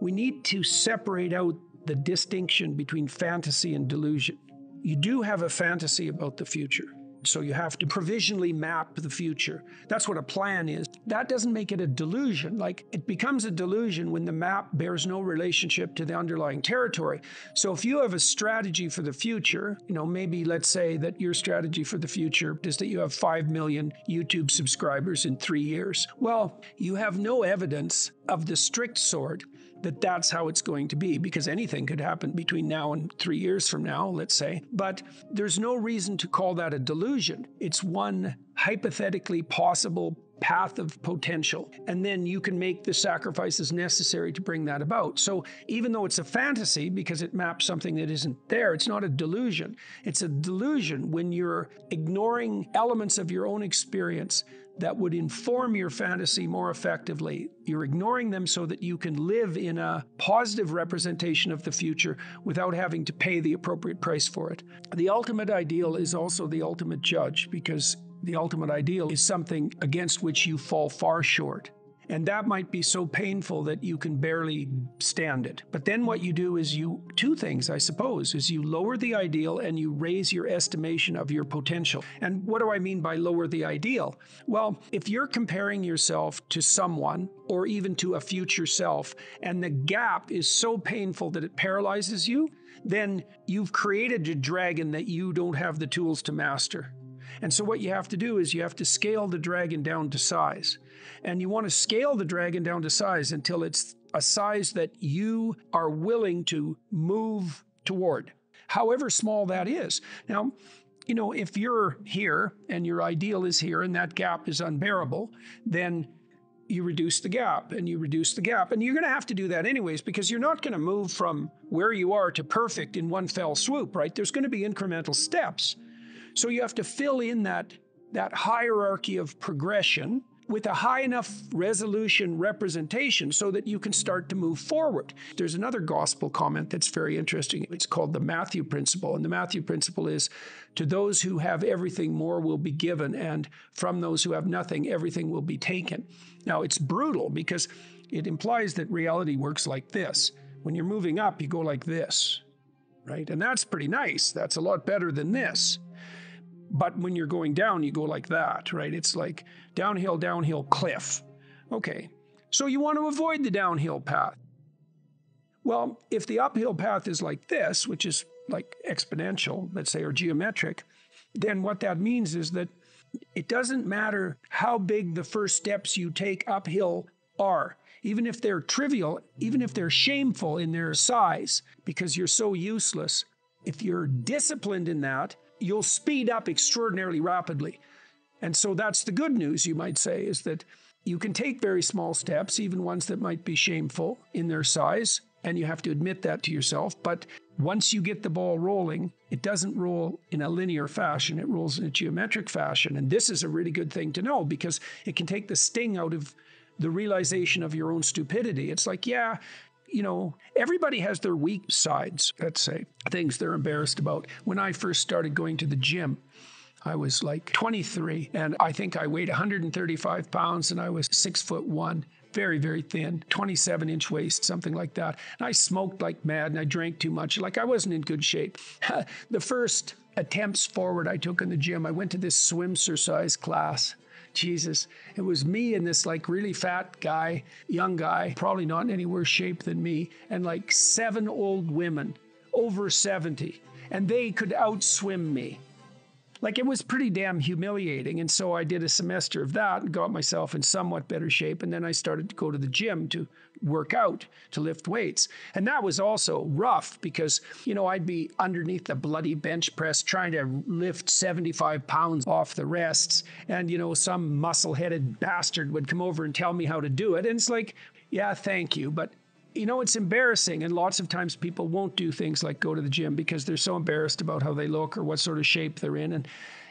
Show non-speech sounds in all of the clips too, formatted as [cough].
we need to separate out the distinction between fantasy and delusion. You do have a fantasy about the future. So you have to provisionally map the future. That's what a plan is. That doesn't make it a delusion. Like it becomes a delusion when the map bears no relationship to the underlying territory. So if you have a strategy for the future, you know, maybe let's say that your strategy for the future is that you have 5 million YouTube subscribers in 3 years. Well, you have no evidence of the strict sort that that's how it's going to be because anything could happen between now and three years from now, let's say. But there's no reason to call that a delusion. It's one hypothetically possible path of potential. And then you can make the sacrifices necessary to bring that about. So even though it's a fantasy because it maps something that isn't there, it's not a delusion. It's a delusion when you're ignoring elements of your own experience that would inform your fantasy more effectively. You're ignoring them so that you can live in a positive representation of the future without having to pay the appropriate price for it. The ultimate ideal is also the ultimate judge because the ultimate ideal is something against which you fall far short. And that might be so painful that you can barely stand it. But then what you do is you, two things, I suppose, is you lower the ideal and you raise your estimation of your potential. And what do I mean by lower the ideal? Well, if you're comparing yourself to someone or even to a future self, and the gap is so painful that it paralyzes you, then you've created a dragon that you don't have the tools to master. And so, what you have to do is you have to scale the dragon down to size. And you want to scale the dragon down to size until it's a size that you are willing to move toward, however small that is. Now, you know, if you're here and your ideal is here and that gap is unbearable, then you reduce the gap and you reduce the gap. And you're going to have to do that anyways because you're not going to move from where you are to perfect in one fell swoop, right? There's going to be incremental steps. So you have to fill in that, that hierarchy of progression with a high enough resolution representation so that you can start to move forward. There's another gospel comment that's very interesting. It's called the Matthew principle. And the Matthew principle is to those who have everything, more will be given, and from those who have nothing, everything will be taken. Now, it's brutal because it implies that reality works like this. When you're moving up, you go like this, right? And that's pretty nice. That's a lot better than this. But when you're going down, you go like that, right? It's like downhill, downhill, cliff. Okay, so you want to avoid the downhill path. Well, if the uphill path is like this, which is like exponential, let's say, or geometric, then what that means is that it doesn't matter how big the first steps you take uphill are, even if they're trivial, even if they're shameful in their size, because you're so useless. If you're disciplined in that, you'll speed up extraordinarily rapidly. And so that's the good news, you might say, is that you can take very small steps, even ones that might be shameful in their size, and you have to admit that to yourself. But once you get the ball rolling, it doesn't roll in a linear fashion, it rolls in a geometric fashion. And this is a really good thing to know because it can take the sting out of the realization of your own stupidity. It's like, yeah, you know, everybody has their weak sides, let's say, things they're embarrassed about. When I first started going to the gym, I was like 23, and I think I weighed 135 pounds, and I was six foot one, very, very thin, 27 inch waist, something like that. And I smoked like mad, and I drank too much. Like I wasn't in good shape. [laughs] the first attempts forward I took in the gym, I went to this swim exercise class. Jesus, it was me and this like really fat guy, young guy, probably not in any worse shape than me, and like seven old women over 70, and they could outswim me. Like it was pretty damn humiliating. And so I did a semester of that and got myself in somewhat better shape. And then I started to go to the gym to work out, to lift weights. And that was also rough because, you know, I'd be underneath the bloody bench press trying to lift 75 pounds off the rests. And, you know, some muscle headed bastard would come over and tell me how to do it. And it's like, yeah, thank you. But you know, it's embarrassing. And lots of times people won't do things like go to the gym because they're so embarrassed about how they look or what sort of shape they're in. And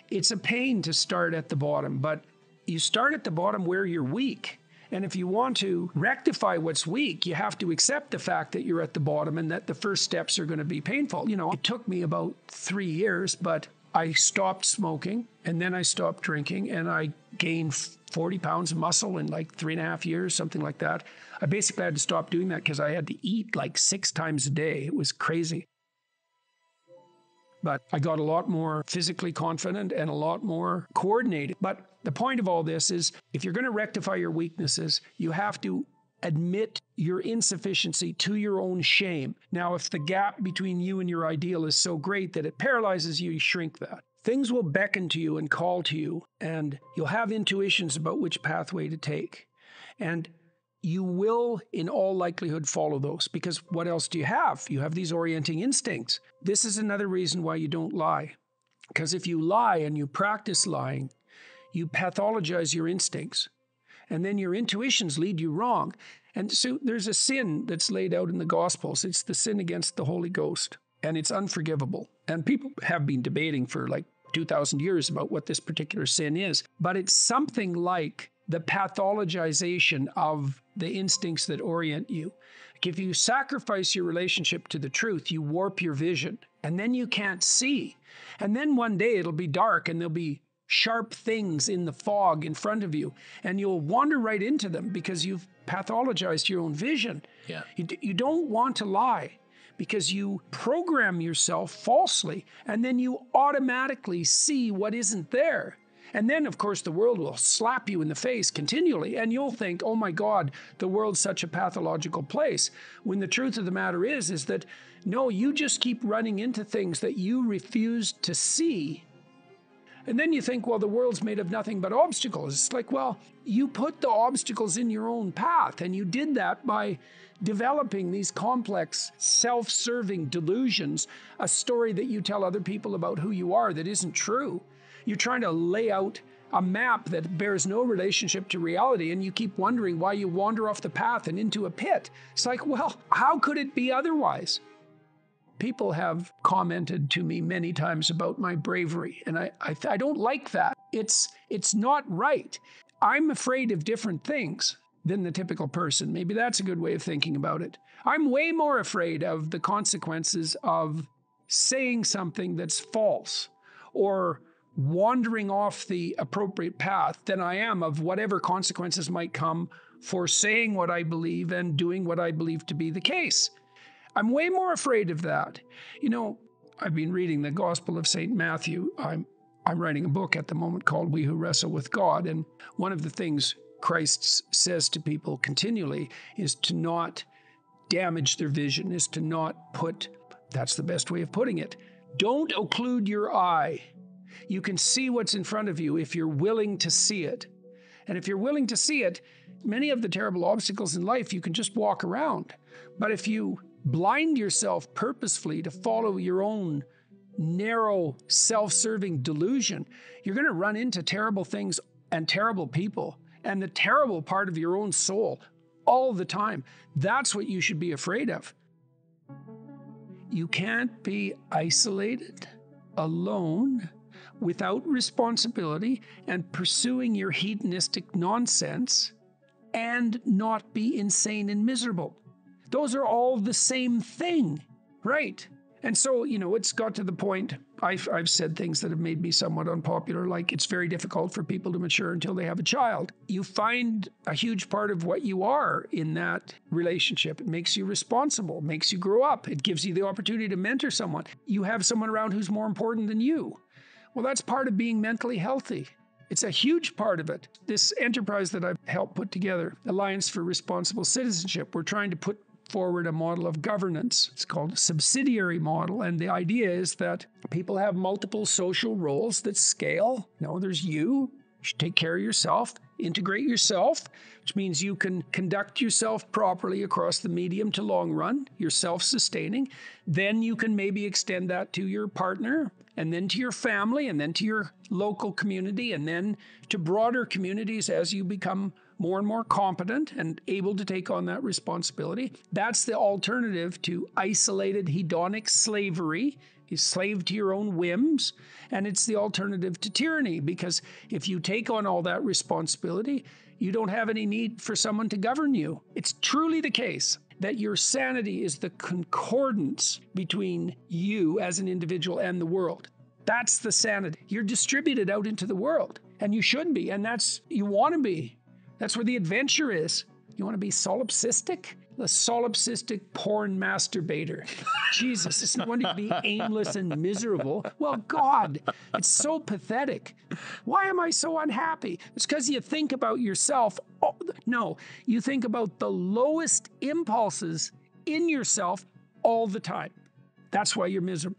it's a pain to start at the bottom, but you start at the bottom where you're weak. And if you want to rectify what's weak, you have to accept the fact that you're at the bottom and that the first steps are going to be painful. You know, it took me about three years, but I stopped smoking and then I stopped drinking and I gained 40 pounds of muscle in like three and a half years, something like that. I basically had to stop doing that because I had to eat like six times a day. It was crazy. But I got a lot more physically confident and a lot more coordinated. But the point of all this is if you're going to rectify your weaknesses, you have to admit your insufficiency to your own shame. Now, if the gap between you and your ideal is so great that it paralyzes you, you shrink that. Things will beckon to you and call to you, and you'll have intuitions about which pathway to take. And you will, in all likelihood, follow those because what else do you have? You have these orienting instincts. This is another reason why you don't lie. Because if you lie and you practice lying, you pathologize your instincts. And then your intuitions lead you wrong. And so there's a sin that's laid out in the Gospels. It's the sin against the Holy Ghost, and it's unforgivable. And people have been debating for like 2,000 years about what this particular sin is, but it's something like the pathologization of the instincts that orient you. Like if you sacrifice your relationship to the truth, you warp your vision, and then you can't see. And then one day it'll be dark and there'll be sharp things in the fog in front of you, and you'll wander right into them because you've pathologized your own vision. Yeah. You, you don't want to lie because you program yourself falsely and then you automatically see what isn't there. And then, of course, the world will slap you in the face continually, and you'll think, oh my God, the world's such a pathological place. When the truth of the matter is, is that no, you just keep running into things that you refuse to see. And then you think, well, the world's made of nothing but obstacles. It's like, well, you put the obstacles in your own path, and you did that by developing these complex, self serving delusions, a story that you tell other people about who you are that isn't true. You're trying to lay out a map that bears no relationship to reality, and you keep wondering why you wander off the path and into a pit. It's like, well, how could it be otherwise? People have commented to me many times about my bravery, and I, I, I don't like that. It's, it's not right. I'm afraid of different things than the typical person. Maybe that's a good way of thinking about it. I'm way more afraid of the consequences of saying something that's false or wandering off the appropriate path than I am of whatever consequences might come for saying what I believe and doing what I believe to be the case. I'm way more afraid of that. You know, I've been reading the Gospel of St. Matthew. I'm I'm writing a book at the moment called We Who Wrestle with God and one of the things Christ says to people continually is to not damage their vision, is to not put, that's the best way of putting it. Don't occlude your eye. You can see what's in front of you if you're willing to see it. And if you're willing to see it, many of the terrible obstacles in life you can just walk around. But if you blind yourself purposefully to follow your own narrow, self serving delusion, you're going to run into terrible things and terrible people and the terrible part of your own soul all the time. That's what you should be afraid of. You can't be isolated, alone, without responsibility, and pursuing your hedonistic nonsense and not be insane and miserable. Those are all the same thing, right? And so, you know, it's got to the point I've, I've said things that have made me somewhat unpopular, like it's very difficult for people to mature until they have a child. You find a huge part of what you are in that relationship. It makes you responsible, makes you grow up, it gives you the opportunity to mentor someone. You have someone around who's more important than you. Well, that's part of being mentally healthy. It's a huge part of it. This enterprise that I've helped put together, Alliance for Responsible Citizenship, we're trying to put forward a model of governance. It's called a subsidiary model. And the idea is that people have multiple social roles that scale. Know, there's you, you should take care of yourself, integrate yourself, which means you can conduct yourself properly across the medium to long run. You're self sustaining. Then you can maybe extend that to your partner, and then to your family, and then to your local community, and then to broader communities as you become more and more competent and able to take on that responsibility. That's the alternative to isolated hedonic slavery. You slave to your own whims. And it's the alternative to tyranny because if you take on all that responsibility, you don't have any need for someone to govern you. It's truly the case that your sanity is the concordance between you as an individual and the world. That's the sanity. You're distributed out into the world. And you should be. And that's, you want to be. That's where the adventure is. You want to be solipsistic? The solipsistic porn masturbator. Jesus, it's not going to be aimless and miserable. Well, God, it's so pathetic. Why am I so unhappy? It's because you think about yourself. Oh, no, you think about the lowest impulses in yourself all the time. That's why you're miserable.